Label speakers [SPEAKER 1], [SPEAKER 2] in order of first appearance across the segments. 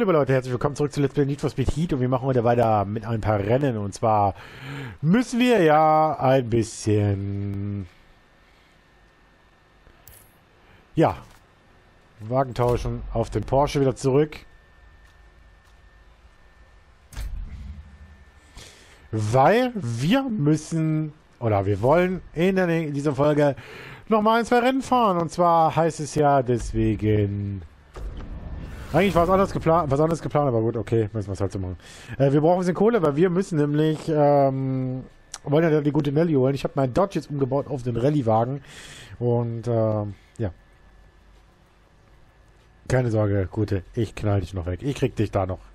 [SPEAKER 1] liebe Leute, herzlich willkommen zurück zu Let's Play Need for Speed Heat und wir machen heute weiter mit ein paar Rennen und zwar müssen wir ja ein bisschen ja Wagen tauschen auf den Porsche wieder zurück. Weil wir müssen oder wir wollen in, der, in dieser Folge nochmal ein, zwei Rennen fahren und zwar heißt es ja deswegen eigentlich war es anders geplant, was anderes geplant, aber gut, okay, müssen wir es halt so machen. Äh, wir brauchen ein bisschen Kohle, weil wir müssen nämlich, ähm, wollen ja die gute Nelly holen. Ich habe meinen Dodge jetzt umgebaut auf den Rallye-Wagen und, äh, ja. Keine Sorge, Gute, ich knall dich noch weg. Ich krieg dich da noch.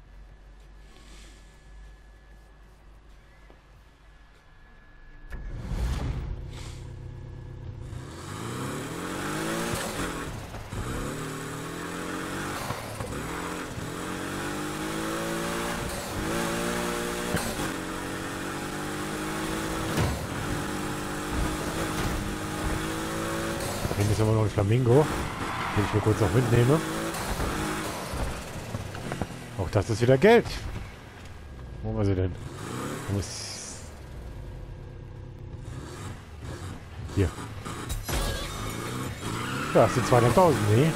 [SPEAKER 1] Immer noch ein Flamingo, den ich mir kurz noch mitnehme. Auch das ist wieder Geld. Wo wir sie denn? Ist... Hier. Ja, das sind 200.000, nee.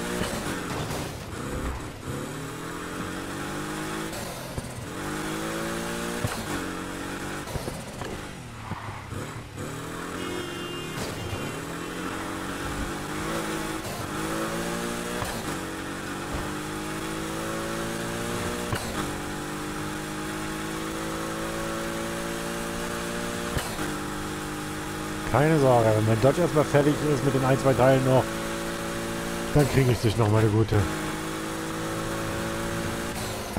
[SPEAKER 1] Keine Sorge, wenn mein Dodge erstmal fertig ist mit den ein, zwei Teilen noch, dann kriege ich dich noch, meine Gute.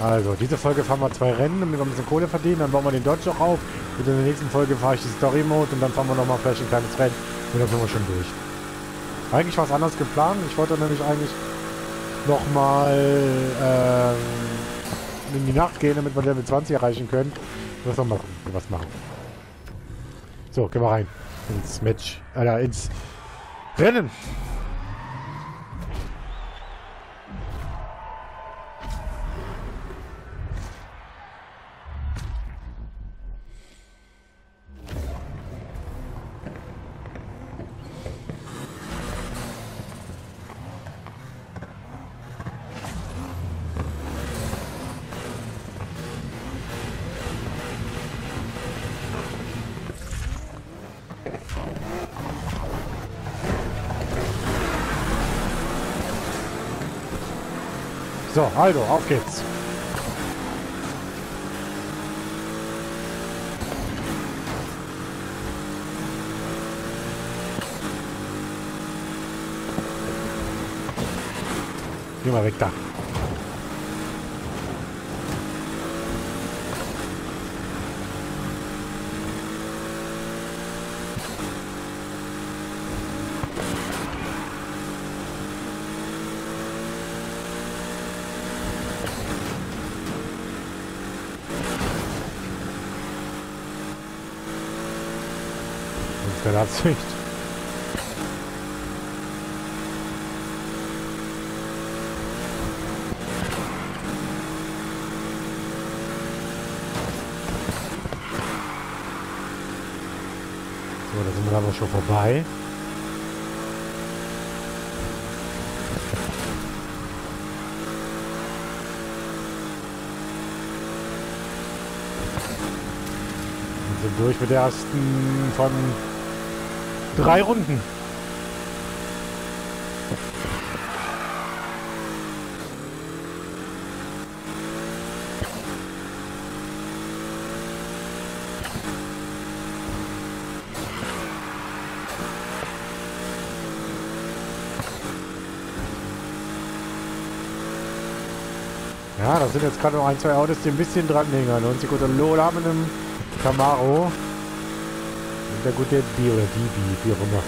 [SPEAKER 1] Also, diese Folge fahren wir zwei Rennen, damit wir ein bisschen Kohle verdienen, dann bauen wir den Dodge auch auf. Und in der nächsten Folge fahre ich die Story Mode und dann fahren wir nochmal vielleicht ein kleines Rennen und dann sind wir schon durch. Eigentlich war es anders geplant. Ich wollte nämlich eigentlich nochmal ähm, in die Nacht gehen, damit wir Level 20 erreichen können. Muss noch mal was machen. So, gehen wir rein ins Match, äh, ins Rennen. So, also, auf geht's. Geh mal weg da. Der Absicht. So, da sind wir aber schon vorbei. Durch mit der ersten von Drei Runden. Ja, da sind jetzt gerade noch ein, zwei Autos, die ein bisschen dran hängen. Und sie gute Lola mit einem Camaro. Der gute Dealer, Dibi, wie auch immer.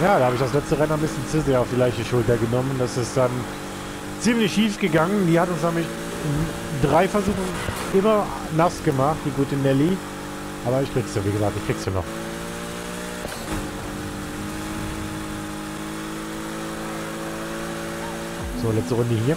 [SPEAKER 1] Ja, da habe ich das letzte Rennen ein bisschen zu sehr auf die leichte Schulter genommen. Das ist dann ziemlich schief gegangen. Die hat uns nämlich drei Versuchen immer nass gemacht, die gute Nelly. Aber ich krieg's ja, wie gesagt, ich krieg's ja noch. So, letzte Runde hier.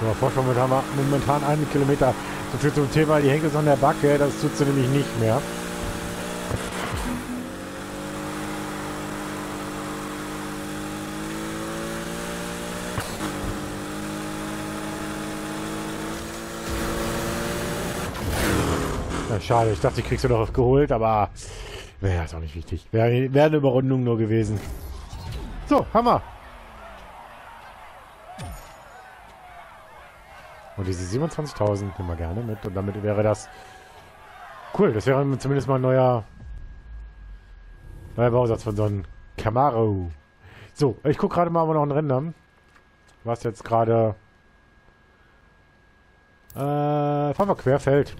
[SPEAKER 1] So, Vorsprung haben wir momentan einen Kilometer. So viel zum Thema, die hängt jetzt an der Backe, das tut sie nämlich nicht mehr. Ja, schade, ich dachte, ich kriegst du noch geholt, aber wäre jetzt auch nicht wichtig. Wäre wär eine Überrundung nur gewesen. So, Hammer. Und diese 27.000 nehmen wir gerne mit. Und damit wäre das cool. Das wäre zumindest mal ein neuer, neuer Bausatz von so einem Camaro. So, ich gucke gerade mal, ob wir noch ein Rennen haben. Was jetzt gerade... Äh, fahren wir querfeld.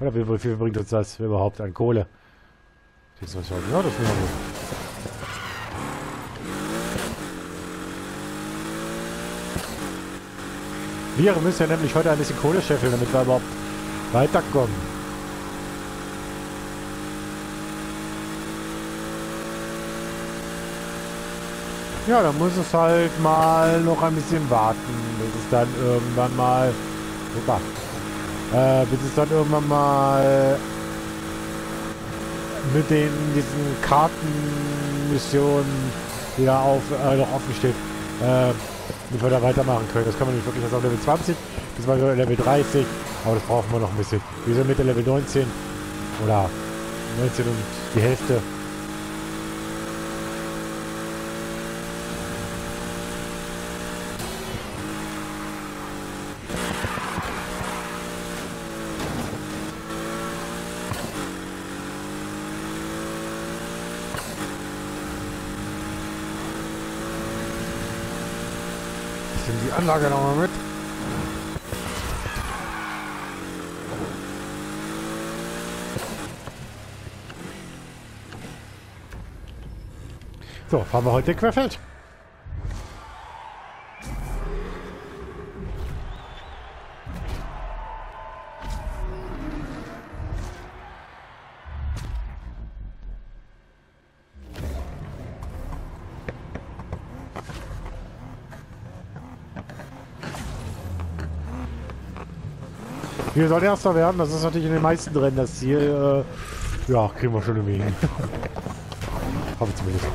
[SPEAKER 1] Oder wie viel bringt uns das überhaupt an Kohle? Ja, das ist ja gut. Wir müssen ja nämlich heute ein bisschen Kohle scheffeln, damit wir überhaupt weiterkommen. Ja, dann muss es halt mal noch ein bisschen warten, bis es dann irgendwann mal... Super. Äh, bis es dann irgendwann mal mit den diesen Kartenmissionen, die da auf, äh, noch offen steht, äh, wir da weitermachen können. Das kann man nicht wirklich erst auf Level 20, bis mal Level 30, aber das brauchen wir noch ein bisschen. Wir sind mit der Level 19 oder 19 und die Hälfte die Anlage nochmal mit. So, fahren wir heute querfeld. Wir sollen Erster werden, das ist natürlich in den meisten Rennen das Ziel. Äh, ja, kriegen wir schon irgendwie hin. Hoffe zumindest.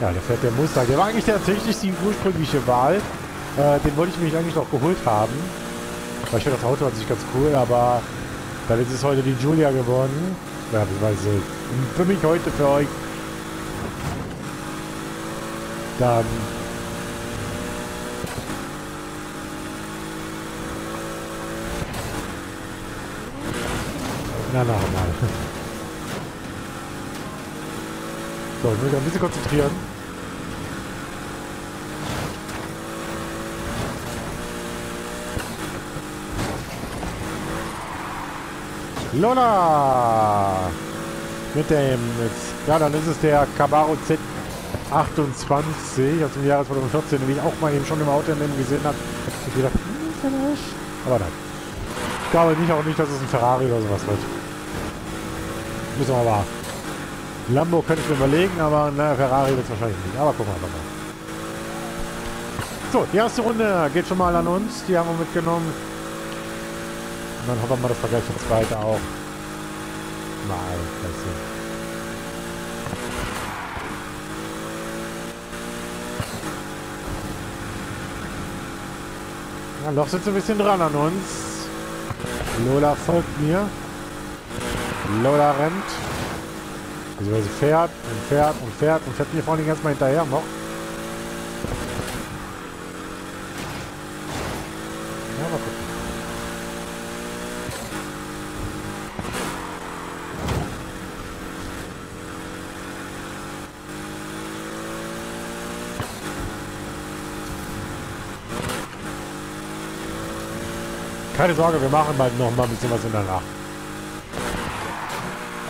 [SPEAKER 1] Ja, der fährt der Mustang. Der war eigentlich tatsächlich die ursprüngliche Wahl. Äh, den wollte ich mich eigentlich noch geholt haben. Weil ich finde das Auto an sich ganz cool, aber dann ist es heute die Julia geworden. Ja, beziehungsweise für mich heute, für euch. Dann Na, noch mal. So, ich muss mich ein bisschen konzentrieren. Lola! Mit dem, jetzt, ja, dann ist es der Camaro Z28 aus dem Jahre 2014, den ich auch mal eben schon im Auto gesehen habe. Ich gedacht, hm, aber nein. Ich glaube nicht auch nicht, dass es ein Ferrari oder sowas wird. Müssen wir aber Lambo könnte ich mir überlegen, aber na, Ferrari wird es wahrscheinlich nicht. Aber gucken wir einfach mal. So, die erste Runde geht schon mal an uns. Die haben wir mitgenommen. Und dann hoffen wir mal, dass wir gleich die zweite auch mal passieren. Ja, noch sie ein bisschen dran an uns. Lola folgt mir. Lola rennt. Also sie fährt und fährt und fährt und fährt mir vorne ganz mal hinterher noch. Ja, mal gucken. Keine Sorge, wir machen bald noch mal ein bisschen was in der Nacht.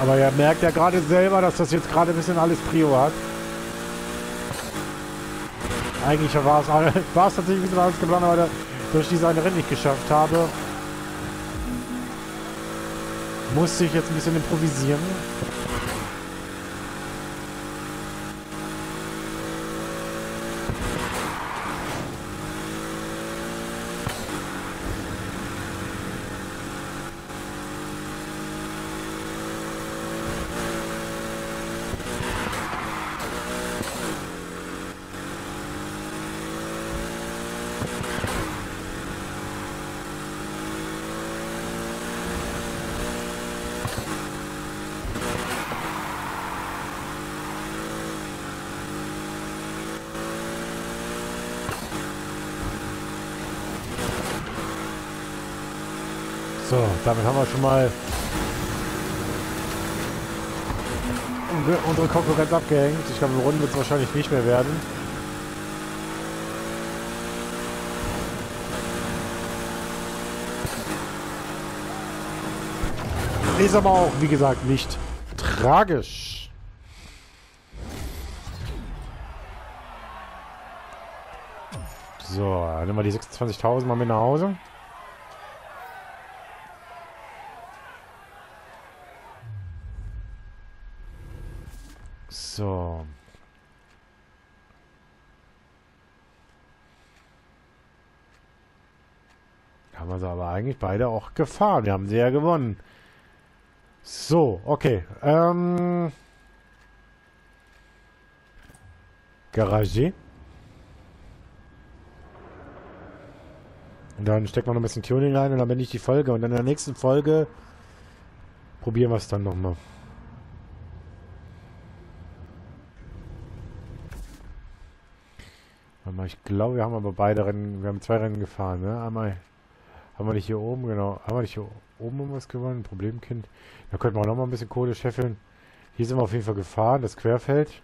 [SPEAKER 1] Aber ihr merkt ja gerade selber, dass das jetzt gerade ein bisschen alles Prio hat. Eigentlich war es, war es tatsächlich ein bisschen alles geplant, aber durch diese eine Rennen nicht geschafft habe, musste ich jetzt ein bisschen improvisieren. So, damit haben wir schon mal unsere Konkurrenz abgehängt. Ich glaube, im Runden wird es wahrscheinlich nicht mehr werden. Ist aber auch, wie gesagt, nicht tragisch. So, dann nehmen wir die 26.000 mal mit nach Hause. So. Haben wir sie aber eigentlich beide auch gefahren. Wir haben sie ja gewonnen. So, okay. Ähm. Garage. Und dann stecken wir noch ein bisschen Tuning rein und dann bin ich die Folge. Und in der nächsten Folge probieren wir es dann nochmal. Ich glaube, wir haben aber beide Rennen, wir haben zwei Rennen gefahren, ne? Einmal haben wir nicht hier oben, genau, haben wir nicht hier oben was gewonnen, Problemkind. Da könnten wir auch noch mal ein bisschen Kohle scheffeln. Hier sind wir auf jeden Fall gefahren, das Querfeld.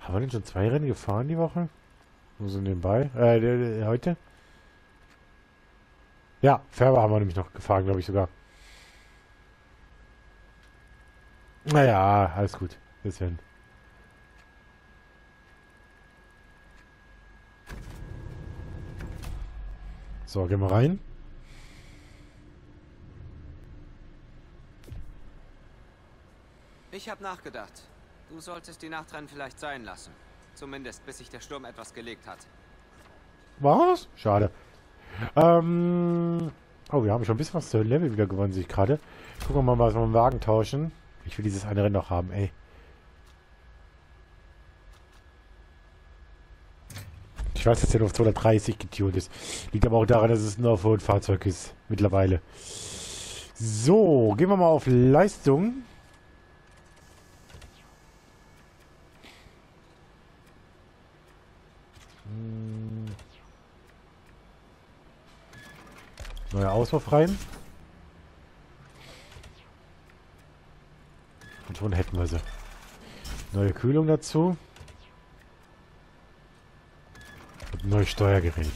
[SPEAKER 1] Haben wir denn schon zwei Rennen gefahren die Woche? Wo sind nebenbei? Äh, heute? Ja, Färber haben wir nämlich noch gefahren, glaube ich sogar. Naja, alles gut. Bisschen. So, gehen wir rein.
[SPEAKER 2] Ich habe nachgedacht. Du solltest die Nachtrennen vielleicht sein lassen. Zumindest bis sich der Sturm etwas gelegt hat.
[SPEAKER 1] Was? Schade. Ähm. Oh, wir haben schon ein bisschen was zu Level wieder gewonnen, sehe ich gerade. Gucken wir mal, was wir im Wagen tauschen. Ich will dieses eine Rennen noch haben, ey. Ich weiß, dass der nur auf 230 getunt ist. Liegt aber auch daran, dass es ein Fahrzeug ist. Mittlerweile. So, gehen wir mal auf Leistung. Neuer Auswurf rein. Und schon hätten wir sie. Neue Kühlung dazu. Und neues Steuergerät.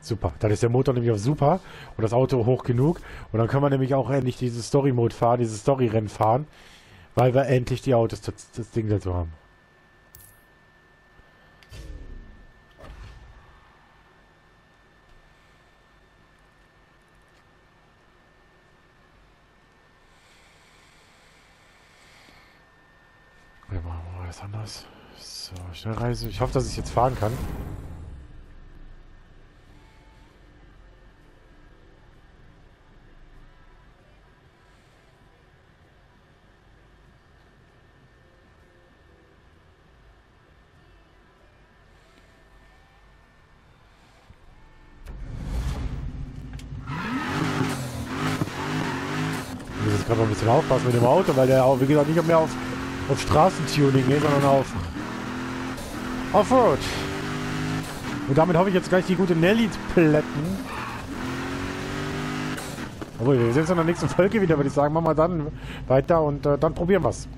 [SPEAKER 1] Super. Dann ist der Motor nämlich auf super und das Auto hoch genug. Und dann können wir nämlich auch endlich dieses Story-Mode fahren, dieses Story-Rennen fahren. Weil wir endlich die Autos, das, das Ding dazu haben. Was anderes. So, Schnellreise. Ich hoffe, dass ich jetzt fahren kann. Ich muss jetzt gerade mal ein bisschen aufpassen mit dem Auto, weil der auch, wie gesagt, nicht mehr auf, auf Straßentuning ist, sondern auf Offroad. Und damit hoffe ich jetzt gleich die gute Nelly plätten. Obwohl, wir sehen uns in der nächsten Folge wieder, würde ich sagen. Machen wir dann weiter und äh, dann probieren wir's.